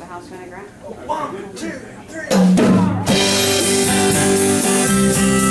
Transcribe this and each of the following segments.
the house. One, two, three, four.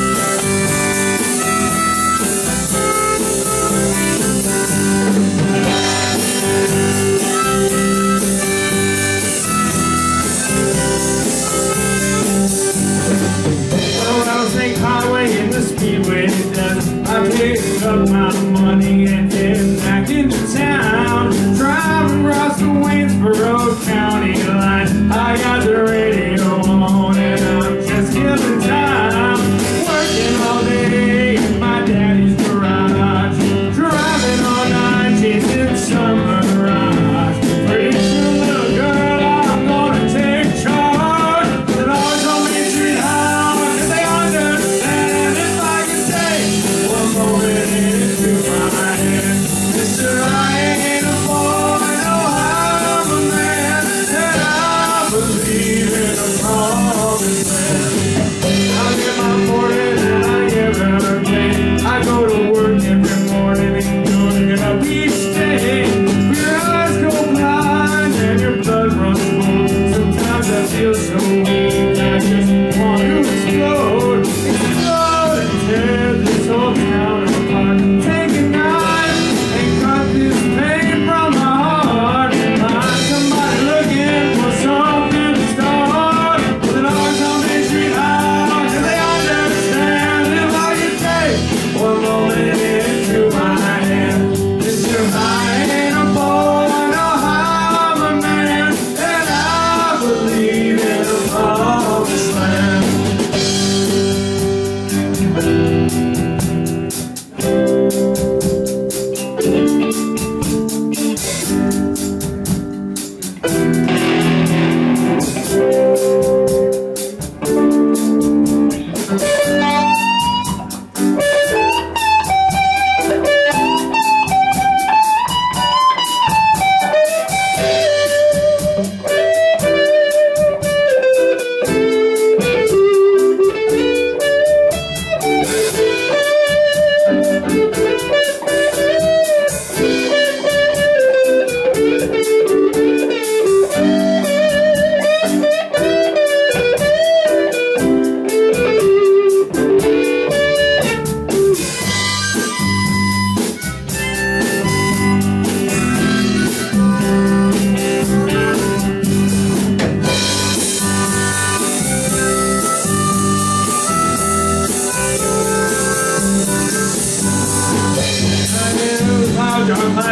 Bye.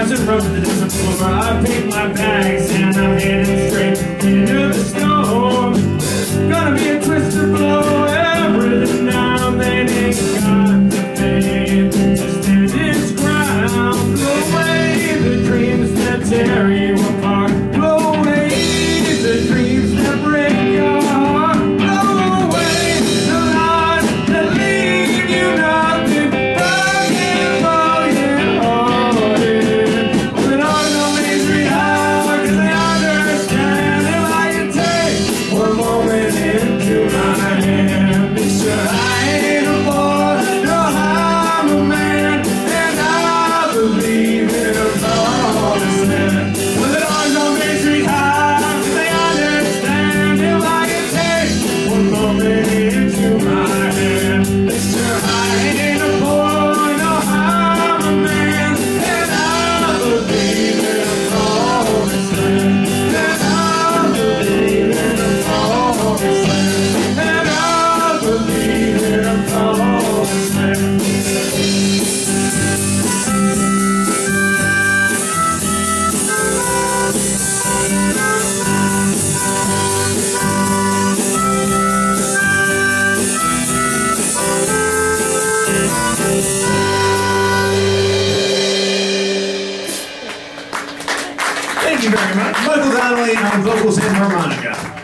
Johnson rubbed the different over our Michael Donnelly on vocals and harmonica.